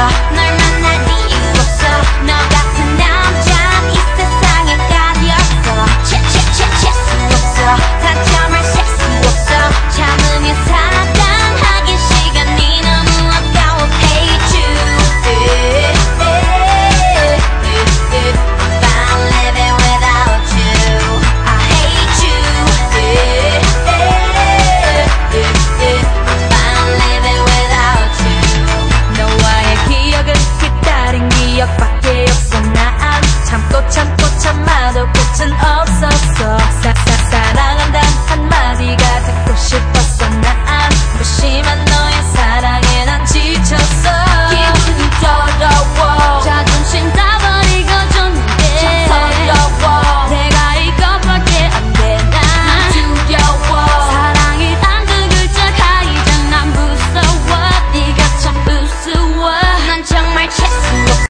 나 and I